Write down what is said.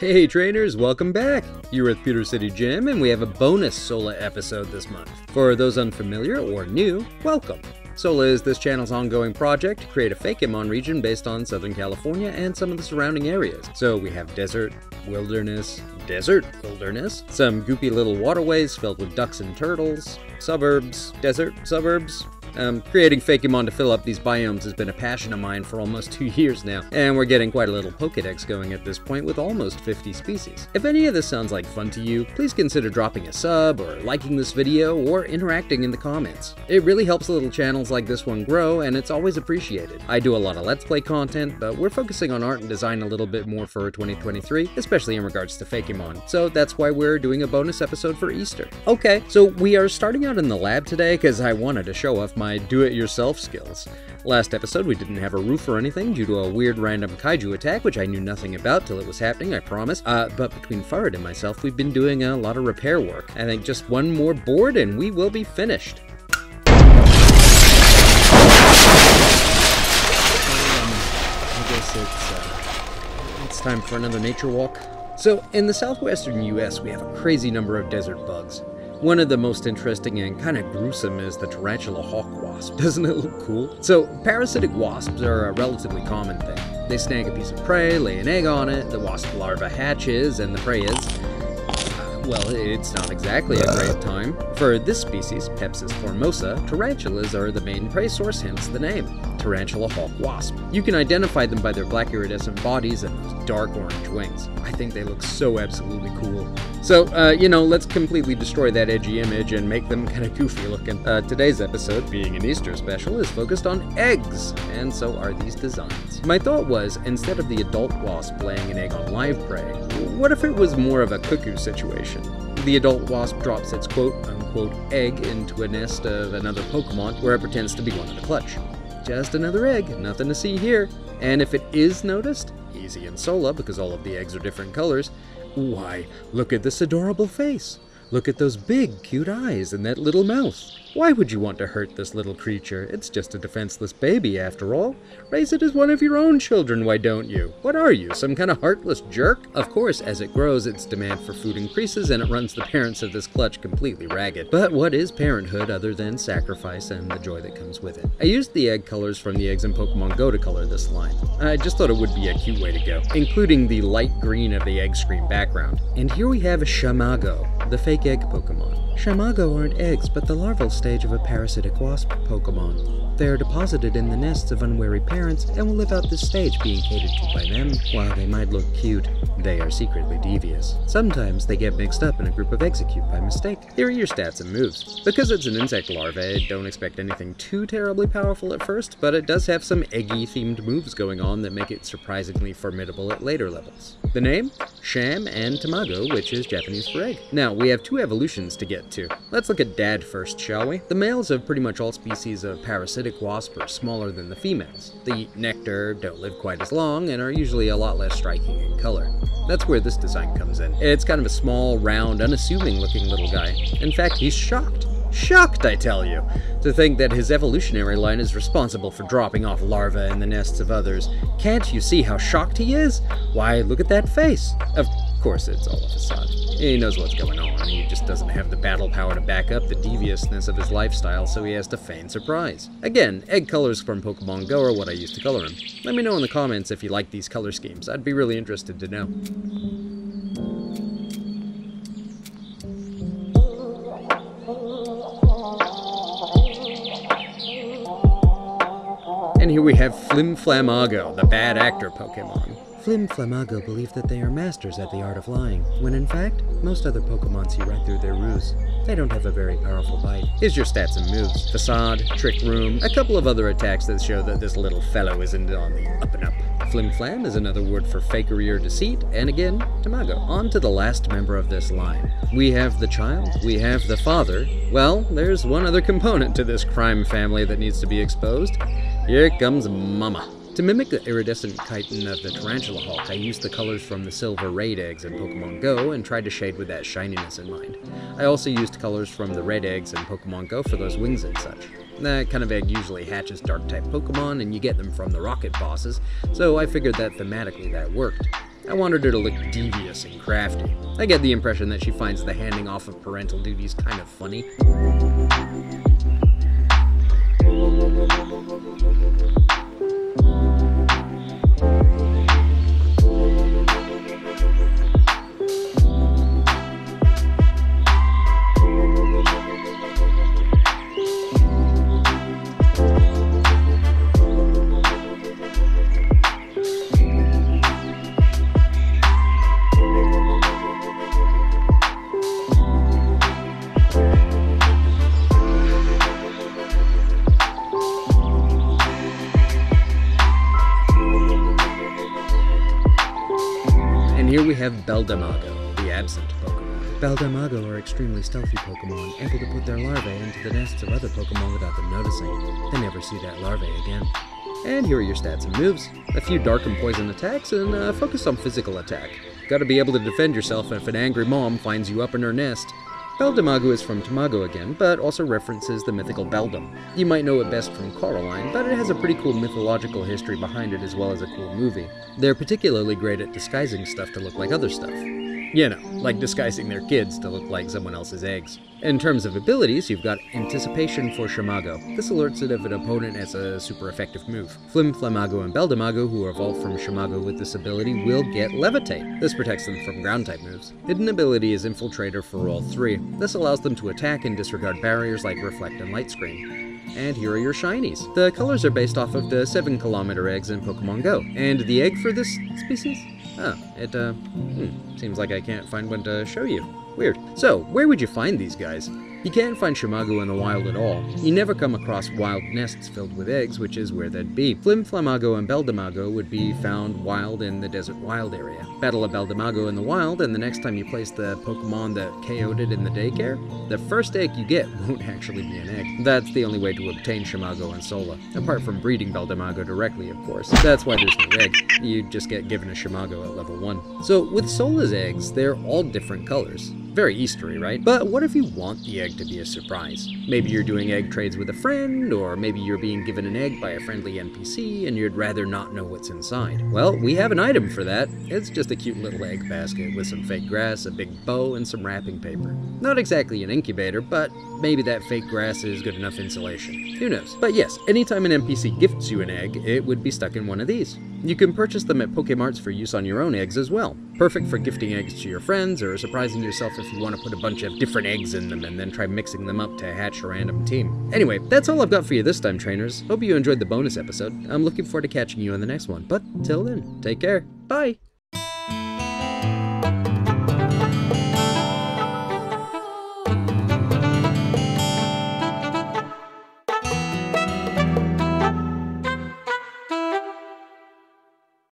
Hey trainers, welcome back! You're with Pewter City Jim, and we have a bonus Sola episode this month. For those unfamiliar or new, welcome! Sola is this channel's ongoing project to create a Fakemon region based on Southern California and some of the surrounding areas. So we have desert, wilderness, desert, wilderness, some goopy little waterways filled with ducks and turtles, suburbs, desert, suburbs, um, creating Fakemon to fill up these biomes has been a passion of mine for almost two years now, and we're getting quite a little Pokedex going at this point with almost 50 species. If any of this sounds like fun to you, please consider dropping a sub, or liking this video, or interacting in the comments. It really helps little channels like this one grow, and it's always appreciated. I do a lot of Let's Play content, but we're focusing on art and design a little bit more for 2023, especially in regards to Fakemon, so that's why we're doing a bonus episode for Easter. Okay, so we are starting out in the lab today because I wanted to show off my do-it-yourself skills. Last episode we didn't have a roof or anything due to a weird random kaiju attack which I knew nothing about till it was happening, I promise. Uh, but between Farid and myself we've been doing a lot of repair work. I think just one more board and we will be finished. I guess it's, uh, it's time for another nature walk. So, in the southwestern US, we have a crazy number of desert bugs. One of the most interesting and kind of gruesome is the tarantula hawk wasp. Doesn't it look cool? So, parasitic wasps are a relatively common thing. They snag a piece of prey, lay an egg on it, the wasp larva hatches, and the prey is well, it's not exactly a great time. For this species, Pepsis formosa, tarantulas are the main prey source, hence the name, tarantula hawk wasp. You can identify them by their black iridescent bodies and those dark orange wings. I think they look so absolutely cool. So, uh, you know, let's completely destroy that edgy image and make them kind of goofy looking. Uh, today's episode, being an Easter special, is focused on eggs, and so are these designs. My thought was, instead of the adult wasp laying an egg on live prey, what if it was more of a cuckoo situation? The adult wasp drops its quote unquote egg into a nest of another Pokemon where it pretends to be one of the clutch. Just another egg, nothing to see here. And if it is noticed, easy and Sola because all of the eggs are different colors, why, look at this adorable face. Look at those big, cute eyes and that little mouth. Why would you want to hurt this little creature? It's just a defenseless baby, after all. Raise it as one of your own children, why don't you? What are you, some kind of heartless jerk? Of course, as it grows, its demand for food increases and it runs the parents of this clutch completely ragged. But what is parenthood other than sacrifice and the joy that comes with it? I used the egg colors from the eggs in Pokemon Go to color this line. I just thought it would be a cute way to go, including the light green of the egg screen background. And here we have Shamago, the fake egg Pokemon. Shamago aren't eggs, but the larval stage of a parasitic wasp Pokemon. They are deposited in the nests of unwary parents and will live out this stage being catered to by them. While they might look cute, they are secretly devious. Sometimes they get mixed up in a group of Exeggcute by mistake. Here are your stats and moves. Because it's an insect larvae, don't expect anything too terribly powerful at first, but it does have some eggy themed moves going on that make it surprisingly formidable at later levels. The name? Sham and Tamago, which is Japanese for egg. Now, we have two evolutions to get to. Let's look at dad first, shall we? The males of pretty much all species of parasitic wasp are smaller than the females. They eat nectar, don't live quite as long, and are usually a lot less striking in color. That's where this design comes in. It's kind of a small, round, unassuming looking little guy. In fact, he's shocked. Shocked, I tell you, to think that his evolutionary line is responsible for dropping off larvae in the nests of others. Can't you see how shocked he is? Why, look at that face. Of course, it's all a facade. He knows what's going on, he just doesn't have the battle power to back up the deviousness of his lifestyle, so he has to feign surprise. Again, egg colors from Pokemon Go are what I used to color him. Let me know in the comments if you like these color schemes, I'd be really interested to know. And here we have Flimflamago, the bad actor Pokemon. Flimflamago believe that they are masters at the art of lying, when in fact, most other Pokemon see right through their ruse. They don't have a very powerful bite. Here's your stats and moves. Facade, Trick Room, a couple of other attacks that show that this little fellow isn't on the up and up. Flimflam is another word for fakery or deceit, and again, Tamago. On to the last member of this line. We have the child, we have the father. Well, there's one other component to this crime family that needs to be exposed. Here comes Mama. To mimic the iridescent chitin of the Tarantula Hawk, I used the colors from the silver raid eggs in Pokemon Go and tried to shade with that shininess in mind. I also used colors from the red eggs in Pokemon Go for those wings and such. That kind of egg usually hatches dark type Pokemon, and you get them from the rocket bosses, so I figured that thematically that worked. I wanted her to look devious and crafty. I get the impression that she finds the handing off of parental duties kind of funny. Here we have Beldamago, the absent Pokemon. Beldamago are extremely stealthy Pokemon, able to put their larvae into the nests of other Pokemon without them noticing. They never see that larvae again. And here are your stats and moves. A few dark and poison attacks, and uh, focus on physical attack. Gotta be able to defend yourself if an angry mom finds you up in her nest. Beldamago is from Tamago again, but also references the mythical Beldam. You might know it best from Coraline, but it has a pretty cool mythological history behind it as well as a cool movie. They're particularly great at disguising stuff to look like other stuff. You know, like disguising their kids to look like someone else's eggs. In terms of abilities, you've got Anticipation for Shamago. This alerts it of an opponent as a super effective move. Flim Flamago and Beldamago, who evolve from Shamago with this ability, will get Levitate. This protects them from ground type moves. Hidden ability is Infiltrator for all three. This allows them to attack and disregard barriers like Reflect and Light Screen. And here are your shinies. The colors are based off of the 7 kilometer eggs in Pokemon Go. And the egg for this species? It, uh, hmm, seems like I can't find one to show you. Weird. So, where would you find these guys? You can't find Shimago in the wild at all. You never come across wild nests filled with eggs, which is where they'd be. Flim Flamago and Beldamago would be found wild in the desert wild area. Battle a Beldamago in the wild, and the next time you place the Pokemon that KO'd it in the daycare, the first egg you get won't actually be an egg. That's the only way to obtain Shimago and Sola, apart from breeding Beldamago directly, of course. That's why there's no egg. You just get given a Shimago at level 1. So, with Sola's eggs, they're all different colors. Very Eastery, right? But what if you want the egg to be a surprise? Maybe you're doing egg trades with a friend, or maybe you're being given an egg by a friendly NPC and you'd rather not know what's inside. Well, we have an item for that. It's just a cute little egg basket with some fake grass, a big bow, and some wrapping paper. Not exactly an incubator, but maybe that fake grass is good enough insulation. Who knows? But yes, anytime an NPC gifts you an egg, it would be stuck in one of these. You can purchase them at Pokemarts for use on your own eggs as well. Perfect for gifting eggs to your friends or surprising yourself if you want to put a bunch of different eggs in them and then try mixing them up to hatch a random team. Anyway, that's all I've got for you this time, trainers. Hope you enjoyed the bonus episode. I'm looking forward to catching you on the next one. But till then, take care. Bye!